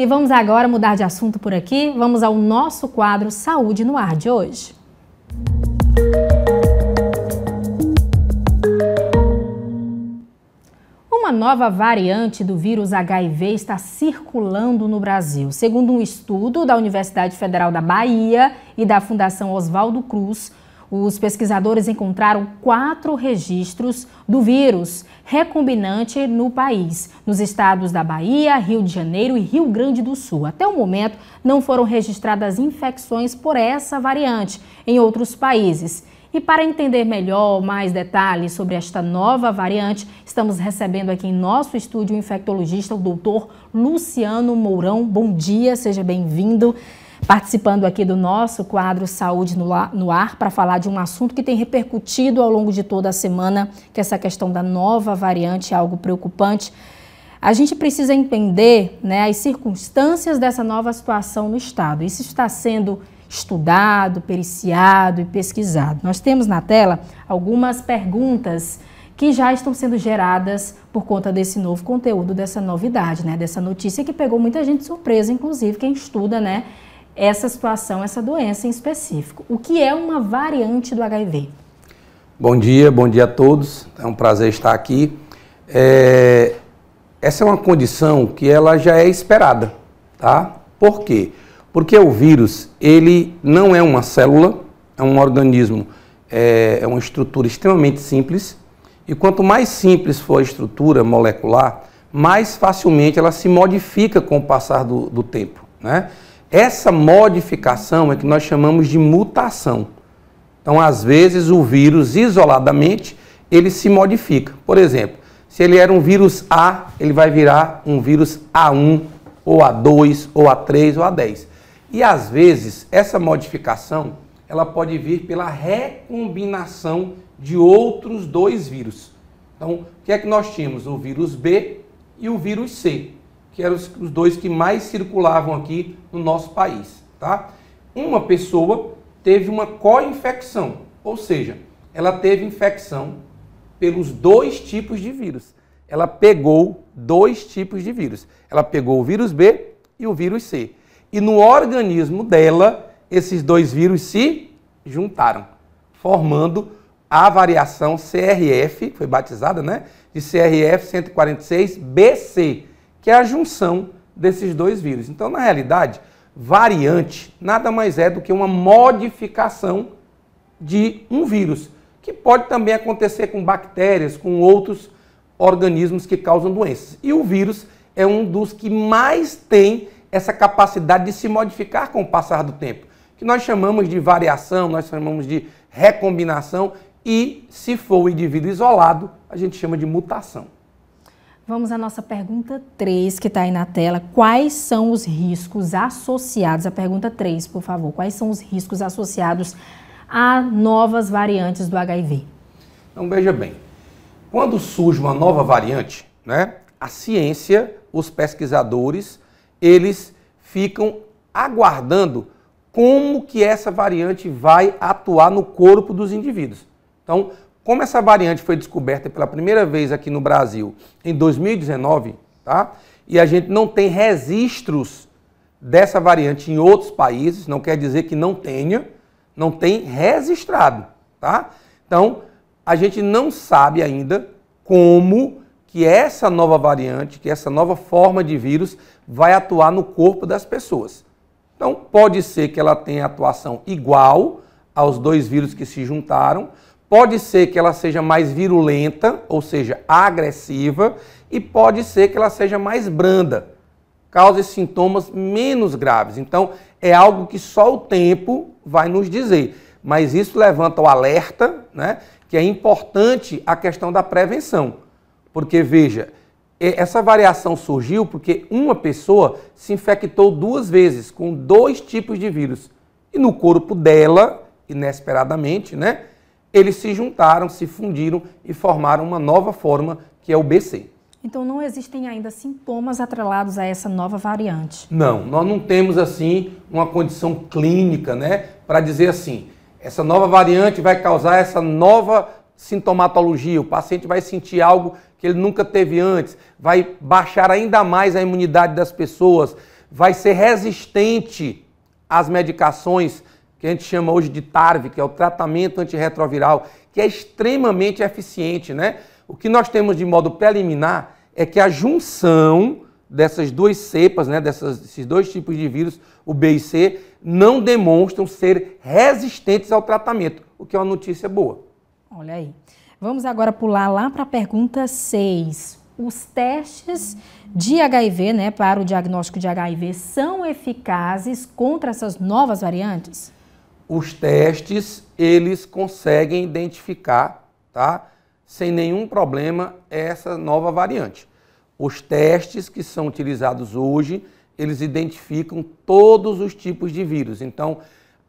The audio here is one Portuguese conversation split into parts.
E vamos agora mudar de assunto por aqui. Vamos ao nosso quadro Saúde no Ar de hoje. Uma nova variante do vírus HIV está circulando no Brasil. Segundo um estudo da Universidade Federal da Bahia e da Fundação Oswaldo Cruz, os pesquisadores encontraram quatro registros do vírus recombinante no país, nos estados da Bahia, Rio de Janeiro e Rio Grande do Sul. Até o momento, não foram registradas infecções por essa variante em outros países. E para entender melhor, mais detalhes sobre esta nova variante, estamos recebendo aqui em nosso estúdio o infectologista, o doutor Luciano Mourão. Bom dia, seja bem-vindo participando aqui do nosso quadro Saúde no Ar para falar de um assunto que tem repercutido ao longo de toda a semana, que é essa questão da nova variante, é algo preocupante. A gente precisa entender né, as circunstâncias dessa nova situação no Estado. Isso está sendo estudado, periciado e pesquisado. Nós temos na tela algumas perguntas que já estão sendo geradas por conta desse novo conteúdo, dessa novidade, né, dessa notícia que pegou muita gente surpresa, inclusive quem estuda, né, essa situação, essa doença em específico. O que é uma variante do HIV? Bom dia, bom dia a todos. É um prazer estar aqui. É... Essa é uma condição que ela já é esperada, tá? Por quê? Porque o vírus, ele não é uma célula, é um organismo, é, é uma estrutura extremamente simples. E quanto mais simples for a estrutura molecular, mais facilmente ela se modifica com o passar do, do tempo, né? Essa modificação é que nós chamamos de mutação. Então, às vezes, o vírus isoladamente ele se modifica. Por exemplo, se ele era um vírus A, ele vai virar um vírus A1, ou A2, ou A3, ou A10. E às vezes, essa modificação ela pode vir pela recombinação de outros dois vírus. Então, o que é que nós tínhamos? O vírus B e o vírus C que eram os, dois que mais circulavam aqui no nosso país. Tá? Uma pessoa teve uma co-infecção, ou seja, ela teve infecção pelos dois tipos de vírus. Ela pegou dois tipos de vírus. Ela pegou o vírus B e o vírus C. E no organismo dela, esses dois vírus se juntaram, formando a variação CRF, foi batizada, né? De CRF 146BC, que é a junção desses dois vírus. Então, na realidade, variante nada mais é do que uma modificação de um vírus, que pode também acontecer com bactérias, com outros organismos que causam doenças. E o vírus é um dos que mais tem essa capacidade de se modificar com o passar do tempo, que nós chamamos de variação, nós chamamos de recombinação e, se for o indivíduo isolado, a gente chama de mutação. Vamos à nossa pergunta 3, que está aí na tela. Quais são os riscos associados? A pergunta 3, por favor. Quais são os riscos associados a novas variantes do HIV? Então, veja bem. Quando surge uma nova variante, né, a ciência, os pesquisadores, eles ficam aguardando como que essa variante vai atuar no corpo dos indivíduos. Então, como essa variante foi descoberta pela primeira vez aqui no Brasil em 2019, tá? E a gente não tem registros dessa variante em outros países, não quer dizer que não tenha, não tem registrado, tá? Então, a gente não sabe ainda como que essa nova variante, que essa nova forma de vírus vai atuar no corpo das pessoas. Então, pode ser que ela tenha atuação igual aos dois vírus que se juntaram, Pode ser que ela seja mais virulenta, ou seja, agressiva, e pode ser que ela seja mais branda, cause sintomas menos graves. Então, é algo que só o tempo vai nos dizer. Mas isso levanta o alerta, né, que é importante a questão da prevenção. Porque, veja, essa variação surgiu porque uma pessoa se infectou duas vezes com dois tipos de vírus. E no corpo dela, inesperadamente, né, eles se juntaram, se fundiram e formaram uma nova forma que é o BC. Então não existem ainda sintomas atrelados a essa nova variante? Não, nós não temos assim uma condição clínica, né, para dizer assim, essa nova variante vai causar essa nova sintomatologia, o paciente vai sentir algo que ele nunca teve antes, vai baixar ainda mais a imunidade das pessoas, vai ser resistente às medicações que a gente chama hoje de TARV, que é o tratamento antirretroviral, que é extremamente eficiente, né? O que nós temos de modo preliminar é que a junção dessas duas cepas, né, dessas, desses dois tipos de vírus, o B e C, não demonstram ser resistentes ao tratamento, o que é uma notícia boa. Olha aí. Vamos agora pular lá para a pergunta 6. Os testes de HIV, né, para o diagnóstico de HIV, são eficazes contra essas novas variantes? Os testes, eles conseguem identificar, tá, sem nenhum problema, essa nova variante. Os testes que são utilizados hoje, eles identificam todos os tipos de vírus. Então,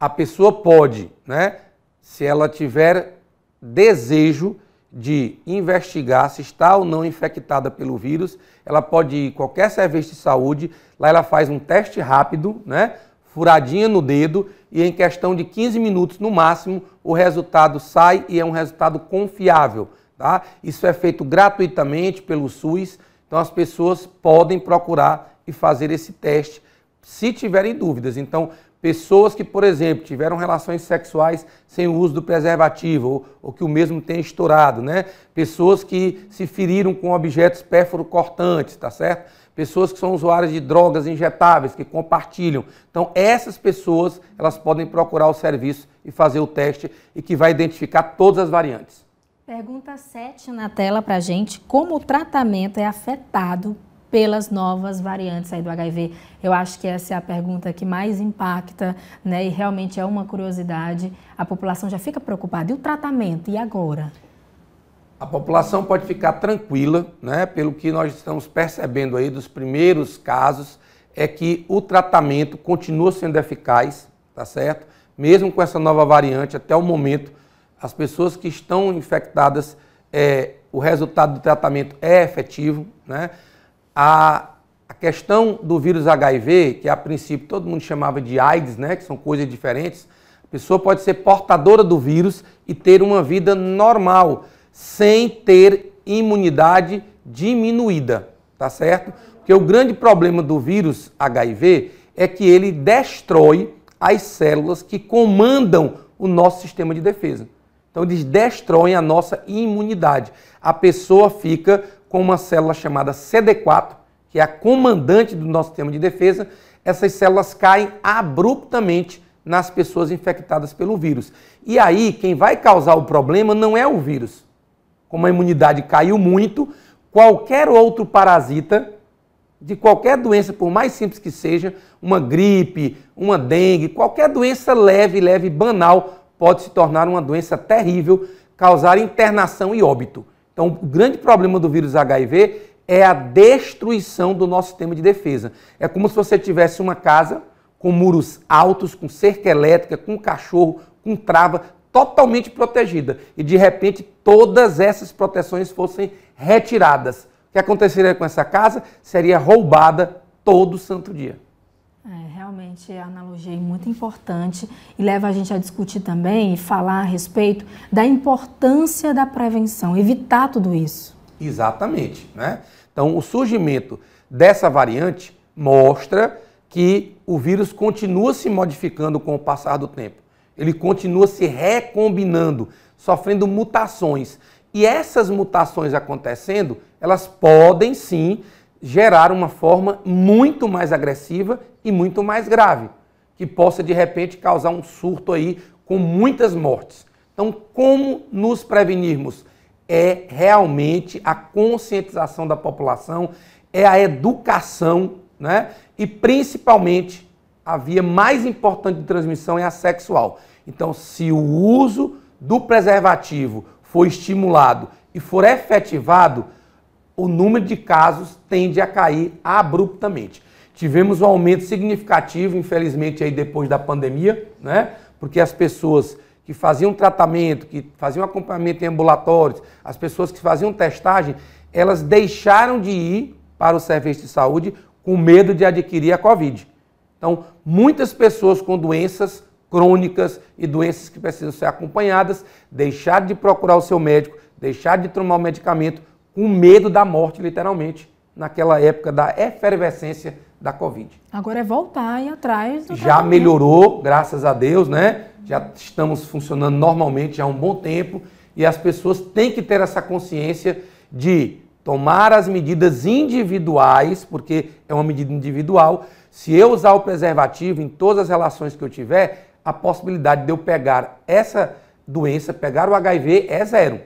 a pessoa pode, né, se ela tiver desejo de investigar se está ou não infectada pelo vírus, ela pode ir em qualquer serviço de saúde, lá ela faz um teste rápido, né, furadinha no dedo, e em questão de 15 minutos no máximo, o resultado sai e é um resultado confiável. Tá? Isso é feito gratuitamente pelo SUS então as pessoas podem procurar e fazer esse teste se tiverem dúvidas. Então, pessoas que, por exemplo, tiveram relações sexuais sem o uso do preservativo ou, ou que o mesmo tenha estourado, né? Pessoas que se feriram com objetos pérfuro-cortantes, tá certo? Pessoas que são usuárias de drogas injetáveis, que compartilham. Então, essas pessoas, elas podem procurar o serviço e fazer o teste e que vai identificar todas as variantes. Pergunta 7 na tela para gente. Como o tratamento é afetado pelas novas variantes aí do HIV? Eu acho que essa é a pergunta que mais impacta, né? E realmente é uma curiosidade. A população já fica preocupada. E o tratamento? E agora? A população pode ficar tranquila, né? Pelo que nós estamos percebendo aí dos primeiros casos, é que o tratamento continua sendo eficaz, tá certo? Mesmo com essa nova variante, até o momento, as pessoas que estão infectadas, é, o resultado do tratamento é efetivo. Né? A, a questão do vírus HIV, que a princípio todo mundo chamava de AIDS, né? que são coisas diferentes, a pessoa pode ser portadora do vírus e ter uma vida normal, sem ter imunidade diminuída, tá certo? Porque o grande problema do vírus HIV é que ele destrói as células que comandam o nosso sistema de defesa. Então eles destroem a nossa imunidade. A pessoa fica com uma célula chamada CD4, que é a comandante do nosso sistema de defesa. Essas células caem abruptamente nas pessoas infectadas pelo vírus. E aí, quem vai causar o problema não é o vírus. Como a imunidade caiu muito, qualquer outro parasita de qualquer doença, por mais simples que seja, uma gripe, uma dengue, qualquer doença leve, leve, banal, pode se tornar uma doença terrível, causar internação e óbito. Então, o grande problema do vírus HIV é a destruição do nosso sistema de defesa. É como se você tivesse uma casa com muros altos, com cerca elétrica, com cachorro, com trava, totalmente protegida. E de repente todas essas proteções fossem retiradas. O que aconteceria com essa casa? Seria roubada todo santo dia. É, realmente a analogia é muito importante e leva a gente a discutir também e falar a respeito da importância da prevenção, evitar tudo isso. Exatamente. Né? Então, o surgimento dessa variante mostra que o vírus continua se modificando com o passar do tempo. Ele continua se recombinando, sofrendo mutações. E essas mutações acontecendo, elas podem sim gerar uma forma muito mais agressiva e muito mais grave, que possa de repente causar um surto aí com muitas mortes. Então, como nos prevenirmos? É realmente a conscientização da população, é a educação, né? E principalmente a via mais importante de transmissão é a sexual. Então, se o uso do preservativo for estimulado e for efetivado, o número de casos tende a cair abruptamente. Tivemos um aumento significativo, infelizmente, aí depois da pandemia, né? Porque as pessoas que faziam tratamento, que faziam acompanhamento em ambulatórios, as pessoas que faziam testagem, elas deixaram de ir para o serviço de saúde com medo de adquirir a Covid. Então, muitas pessoas com doenças crônicas e doenças que precisam ser acompanhadas deixaram de procurar o seu médico, deixaram de tomar o medicamento com medo da morte, literalmente, naquela época da efervescência da Covid. Agora é voltar e atrás. Do já melhorou, graças a Deus, né? Já estamos funcionando normalmente há um bom tempo e as pessoas têm que ter essa consciência de tomar as medidas individuais, porque é uma medida individual. Se eu usar o preservativo em todas as relações que eu tiver, a possibilidade de eu pegar essa doença, pegar o HIV é zero.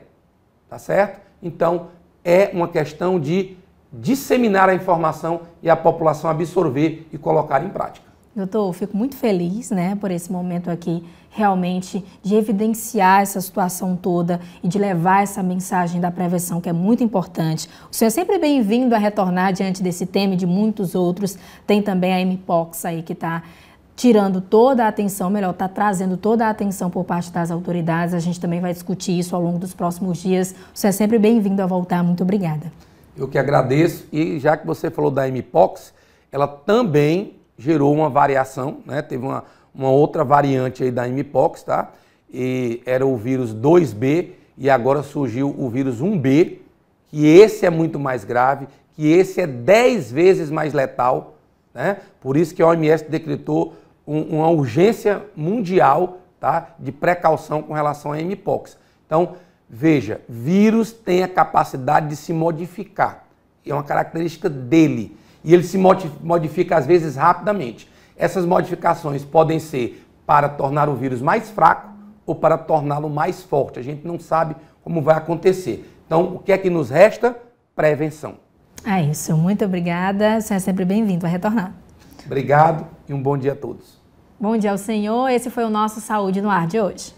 Tá certo? Então, é uma questão de disseminar a informação e a população absorver e colocar em prática. Doutor, fico muito feliz né, por esse momento aqui, realmente, de evidenciar essa situação toda e de levar essa mensagem da prevenção, que é muito importante. O senhor é sempre bem-vindo a retornar diante desse tema e de muitos outros. Tem também a MPOX aí que está tirando toda a atenção, melhor, está trazendo toda a atenção por parte das autoridades. A gente também vai discutir isso ao longo dos próximos dias. Você é sempre bem-vindo a voltar. Muito obrigada. Eu que agradeço. E já que você falou da MPOX, ela também gerou uma variação, né? Teve uma, uma outra variante aí da MPOX, tá? E era o vírus 2B e agora surgiu o vírus 1B, que esse é muito mais grave, que esse é 10 vezes mais letal, né? Por isso que a OMS decretou um, uma urgência mundial, tá? De precaução com relação à MPOX. Então, Veja, vírus tem a capacidade de se modificar. É uma característica dele. E ele se modifica às vezes rapidamente. Essas modificações podem ser para tornar o vírus mais fraco ou para torná-lo mais forte. A gente não sabe como vai acontecer. Então, o que é que nos resta? Prevenção. É isso. Muito obrigada. Você é sempre bem-vindo a retornar. Obrigado e um bom dia a todos. Bom dia ao senhor. Esse foi o nosso Saúde no Ar de hoje.